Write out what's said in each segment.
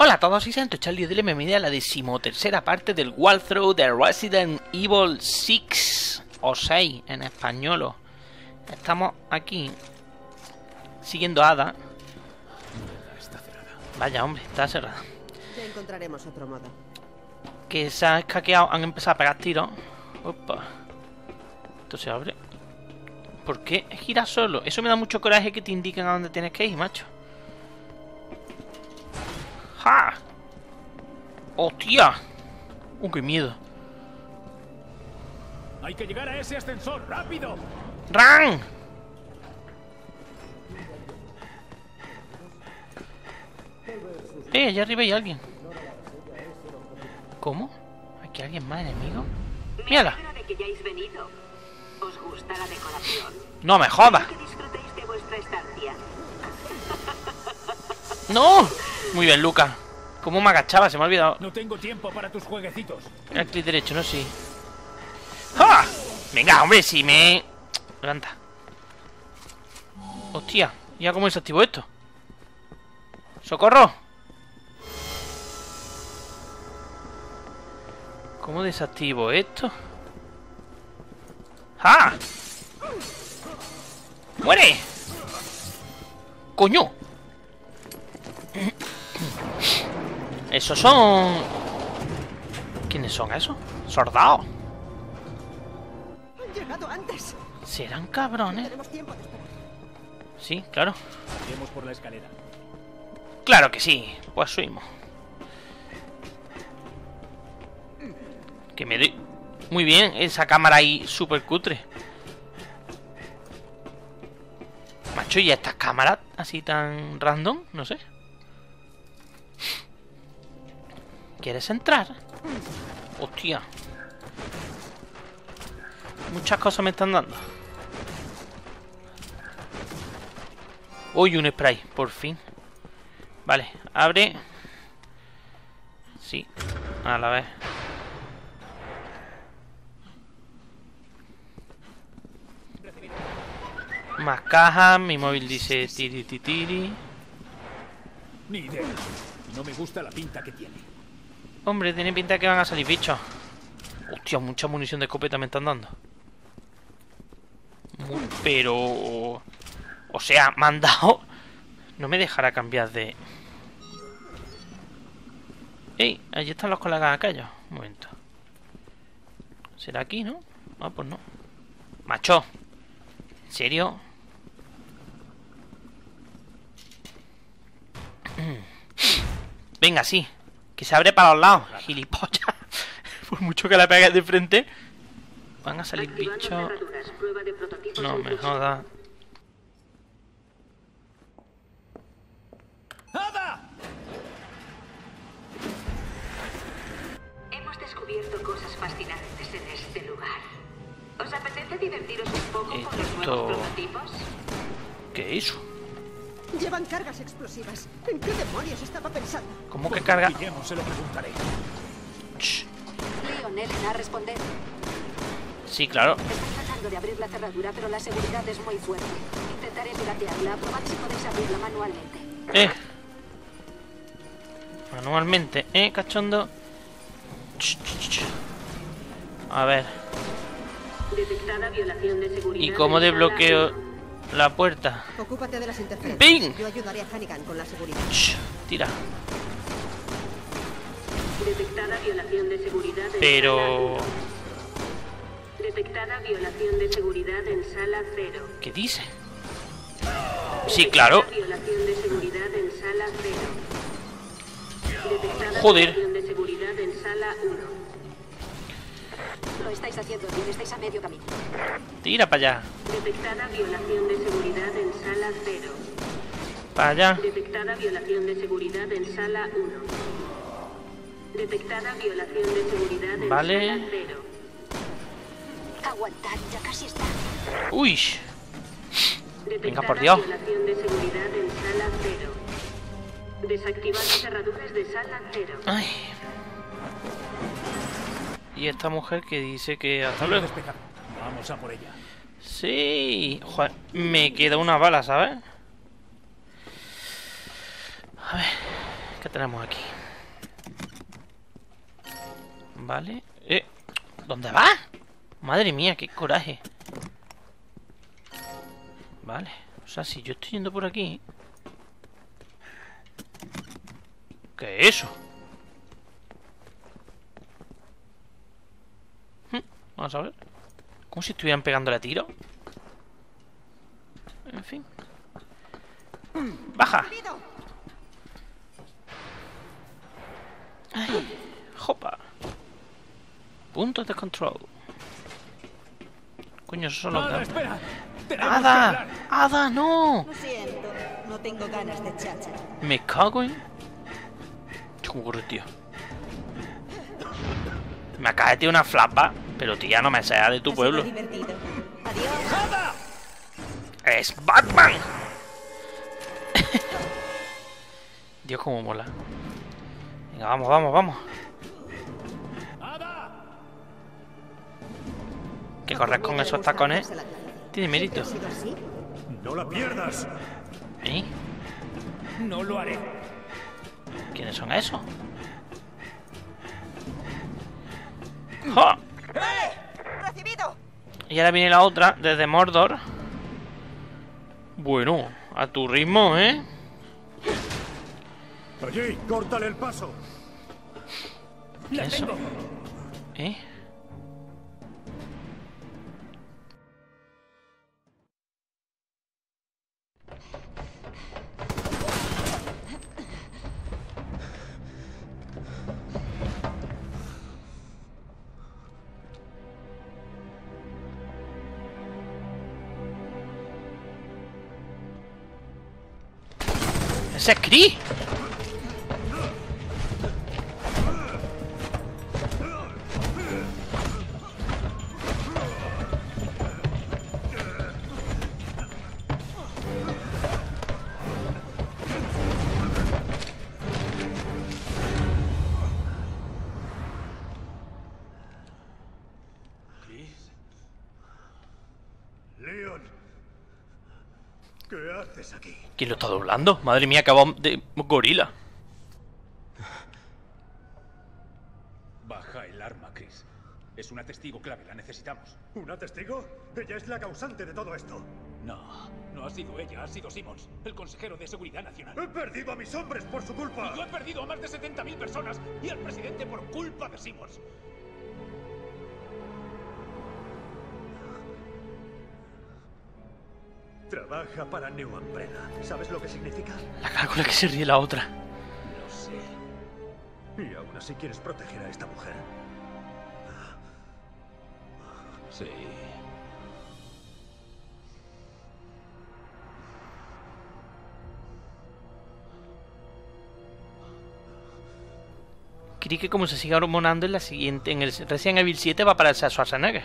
Hola a todos y Santo Charlie de bienvenida a la decimotercera parte del walkthrough de Resident Evil 6 o 6 en español. Estamos aquí siguiendo a Ada. Está cerrada. Vaya hombre, está cerrada. Ya encontraremos otro modo. Que se ha escaqueado, han empezado a pegar tiros. Opa. Esto se abre. ¿Por qué gira solo? Eso me da mucho coraje que te indiquen a dónde tienes que ir, macho. ¡Ja! ¡Hostia! ¡Uh, qué miedo! Hay que llegar a ese ascensor, rápido. ¡Ran! ¡Eh! Allá arriba hay alguien. ¿Cómo? ¿Aquí hay alguien más enemigo? ¡Mírala! alegro de que hayáis venido. ¿Os gusta la decoración? ¡No me jodas! ¡No! Muy bien, Luca. ¿Cómo me agachaba? Se me ha olvidado. No tengo tiempo para tus jueguecitos. El clic derecho, ¿no? Sí. ¡Ah! Venga, hombre, si me... Levanta. Hostia, ¿ya cómo desactivo esto? ¡Socorro! ¿Cómo desactivo esto? ¡Ah! ¡Muere! ¡Coño! Esos son... ¿Quiénes son esos? ¡Soldados! ¡Han llegado antes! ¿Serán cabrones? Sí, claro. Iremos por la escalera. Claro que sí. Pues subimos. Que me doy... Muy bien, esa cámara ahí súper cutre. Macho, ¿y estas cámaras así tan random? No sé. ¿Quieres entrar? Hostia. Muchas cosas me están dando. Uy, un spray, por fin. Vale, abre. Sí, a la vez. Más cajas, mi móvil dice tiri tiri tiri. Ni idea. No me gusta la pinta que tiene. Hombre, tiene pinta de que van a salir bichos. Hostia, mucha munición de escopeta me están dando. Pero... O sea, me han dado... No me dejará cambiar de... ¡Ey! Allí están los colegas aquellos. Un momento. ¿Será aquí, no? Ah, pues no. Macho. ¿En serio? Venga, sí. Que se abre para los lados. Gilipollas. Por mucho que la pegues de frente. Van a salir Activando bichos. No me curso. joda. ¡Ada! Hemos descubierto cosas fascinantes en este lugar. ¿Os apetece divertiros un poco con los Esto- nuevos prototipos? ¿Qué es eso? Llevan cargas explosivas. ¿En qué demonios estaba pensando? ¿Cómo que carga? Pillemos, se lo preguntaré. Shh. Leon, Elena, responder. Sí, claro. Estoy tratando de abrir la cerradura, pero la seguridad es muy fuerte. Intentaré piratearla. Probad si podéis abrirla manualmente. Eh. Manualmente, eh, cachondo. Ch, ch, ch. A ver. Detectada violación de seguridad. ¿Y cómo desbloqueo. La puerta? Ocúpate de las interferencias. ¡Ping! Yo ayudaré a Hannigan con la seguridad. Ch, tira. Detectada violación de seguridad en Pero... sala. Detectada violación de seguridad en sala 0. ¿Qué dice? Sí, claro. Violación de seguridad en sala 0. Detectada Joder. violación de seguridad en sala 1. Lo estáis haciendo bien, estáis a medio camino. Tira para allá. Detectada violación de seguridad en sala 0. Para allá. Detectada violación de seguridad en sala 1. Detectada violación de seguridad en Vale. sala 0. Aguantad, ya casi está. Uy. Detectada por Dios. violación de seguridad en sala 0. Desactivando cerraduras de sala 0. Ay. Y esta mujer que dice que hasta luego. Vamos a por ella. Sí. Joder, me queda una bala, ¿sabes? A ver. ¿Qué tenemos aquí? Vale. Eh, ¿Dónde va? Madre mía, qué coraje. Vale. O sea, si yo estoy yendo por aquí... ¿Qué es eso? Vamos a ver. Como si estuvieran pegándole a tiro. En fin. ¡Baja! Ay, jopa. Puntos de control. Coño, esos son los Ada, espera. ¡Ada! ¡Ada, no! Lo siento, no tengo ganas de chacha. Me cago en... ¿Cómo ocurre, tío? Me acaba de tirar una flapa, pero tía, no me sea de tu pueblo. ¡Es Batman! Dios, cómo mola. Venga, vamos, vamos, vamos. Que correr tu con esos tacones tiene mérito. ¡No la pierdas! ¿Eh? No lo haré. ¿Quiénes son esos? ¡Ja! Y ahora viene la otra, desde Mordor. Bueno, a tu ritmo, ¿eh? Allí, córtale el paso. La Eso. tengo. ¿Eh? ¡Ese es Chris! Haces aquí? ¿Quién lo está doblando? Madre mía, acabó de gorila. Baja el arma, Chris. Es una testigo clave, la necesitamos. ¿Una testigo? Ella es la causante de todo esto. No, no ha sido ella, ha sido Simmons, el consejero de Seguridad Nacional. He perdido a mis hombres por su culpa. Y yo he perdido a más de 70.000 personas y al presidente por culpa de Simmons. Trabaja para New Umbrella. ¿Sabes lo que significa? La cara con la que se ríe la otra. Lo sé. Y aún así quieres proteger a esta mujer. Sí. Creí que como se siga hormonando en la siguiente, en el Resident Evil 7 va a parecer a Schwarzenegger.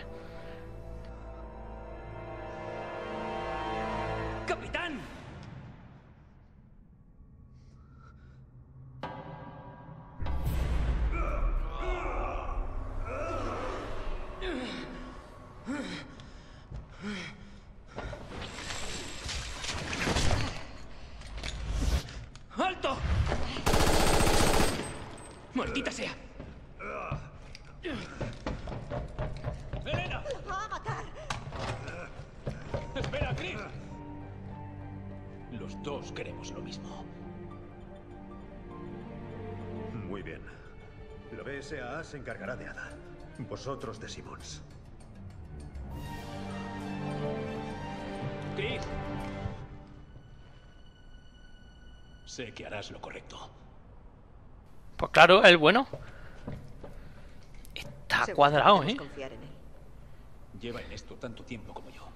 ¡Maldita sea! ¡Elena! ¡Va a matar! ¡Espera, Chris! Los dos queremos lo mismo. Muy bien. La BSAA se encargará de Ada. Vosotros de Simmons. Chris. Sé que harás lo correcto. Pues claro, el bueno. Está Seguro cuadrado, ¿eh? confiar en él. Lleva en esto tanto tiempo como yo.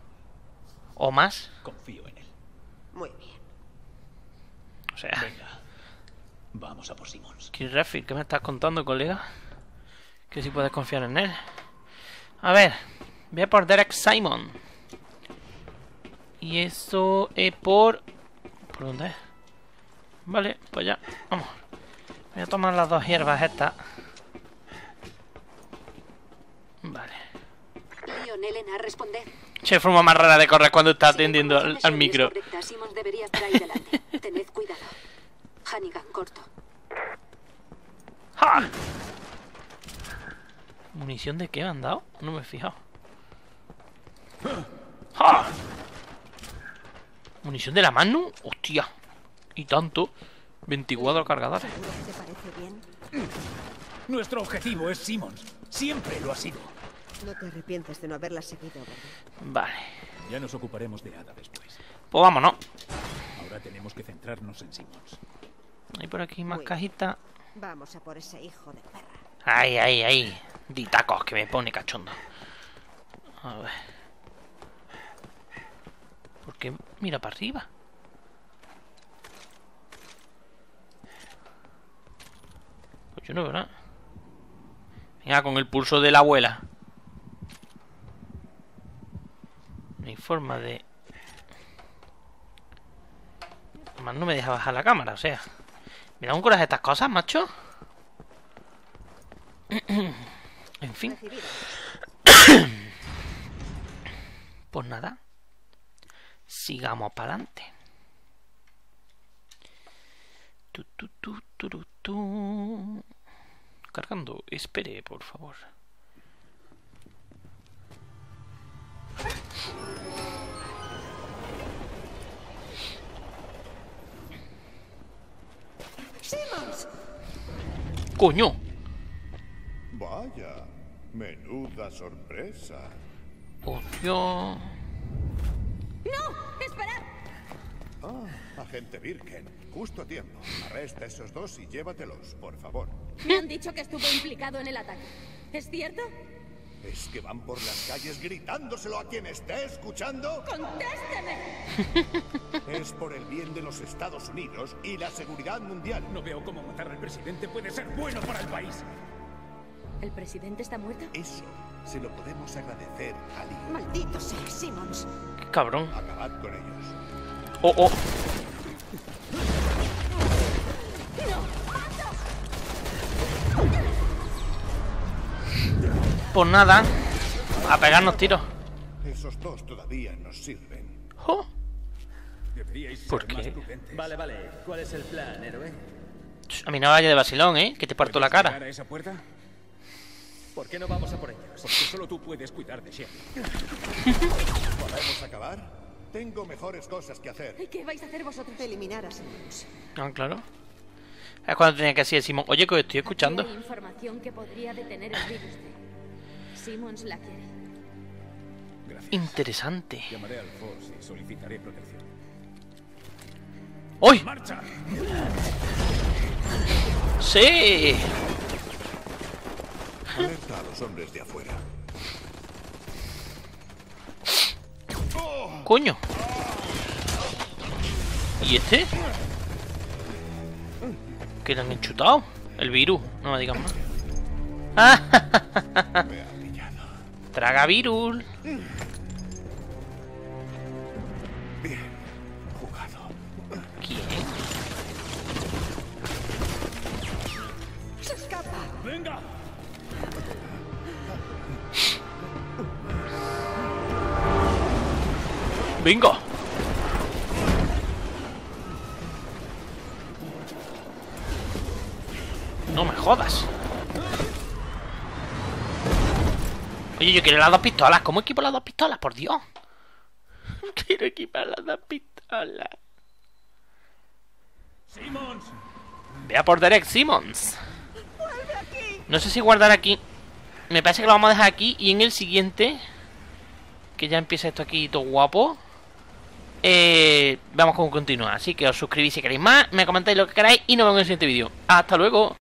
O más. Confío en él. Muy bien. O sea, Venga. Vamos a por Simmons. Redfield, ¿qué me estás contando, colega? Que si puedes confiar en él. A ver, voy a por Derek Simon. Y eso es por... ¿Por dónde es? Vale, pues ya, vamos. Voy a tomar las dos hierbas estas. Vale. Leon, Elena. Che, forma más rara de correr cuando está atendiendo al, al micro. Simmons debería estar ahí delante. Tened cuidado. Hannigan, corto. ¡Ja! ¿Munición de qué me han dado? No me he fijado. ¡Ja! ¿Munición de la Magnum? ¡Hostia! Y tanto. 24 cargadores. ¿Seguro que te parece bien? Nuestro objetivo es Simmons. Siempre lo ha sido. No te arrepientes de no haberla seguido, ¿verdad? Vale. Ya nos ocuparemos de Ada después. Pues vámonos. Ahora tenemos que centrarnos en Simmons. Hay por aquí más Muy bien. cajitas. Vamos a por ese hijo de perra. Ay, ay, ay. Di tacos que me pone cachondo. A ver. ¿Por qué mira para arriba? Nada. Venga, con el pulso de la abuela. No hay forma de... Además no me deja bajar la cámara, o sea... Me da un coraje estas cosas, macho. En fin, pues nada. Sigamos para adelante. Tu, tu, tu, turu, tu. Cargando, espere, por favor. ¡Simmons! ¡Coño! Vaya, menuda sorpresa. ¡Hostia! ¡No! Ah, agente Birken, justo a tiempo. Arresta a esos dos y llévatelos, por favor. Me han dicho que estuvo implicado en el ataque. ¿Es cierto? ¿Es que van por las calles gritándoselo a quien esté escuchando? ¡Contésteme! Es por el bien de los Estados Unidos y la seguridad mundial. No veo cómo matar al presidente puede ser bueno para el país. ¿El presidente está muerto? Eso se lo podemos agradecer a Lee. ¡Maldito sea, Simmons! ¡Qué cabrón! Acabad con ellos. ¡Oh, oh! Pues nada, a pegarnos tiros. Esos dos todavía nos sirven. ¡Oh! ¿Por qué? Vale, vale. ¿Cuál es el plan, héroe? A mí no vaya de vacilón, ¿eh? Que te parto la ¿Puedes llegar cara. a esa puerta? ¿Por qué no vamos a por ellos? Porque solo tú puedes cuidar de Sherry. ¿Podemos acabar? Tengo mejores cosas que hacer. ¿Y qué vais a hacer vosotros? Eliminar a Simmons. Ah, claro. Es cuando tenía que decir Simón, oye, que os estoy escuchando. Hay información que podría detener el virus de... Simmons la quiere. Gracias. Interesante. Llamaré al Force y solicitaré protección. ¡Uy! ¡Marcha! ¡Sí! Alerta a los hombres de afuera. ¡Coño! ¿Y este? ¿Qué le han enchutado? El virus, no me digan más. ¡Ah! Traga virus. ¡Venga! No me jodas. Oye, yo quiero las dos pistolas. ¿Cómo equipo las dos pistolas? Por Dios. Quiero equipar las dos pistolas. ¡Simmons! Ve a por Derek Simmons. No sé si guardar aquí. Me parece que lo vamos a dejar aquí. Y en el siguiente. Que ya empieza esto aquí todo guapo. Eh, vamos con continuar. Así que os suscribís si queréis más. Me comentáis lo que queráis. Y nos vemos en el siguiente vídeo. Hasta luego.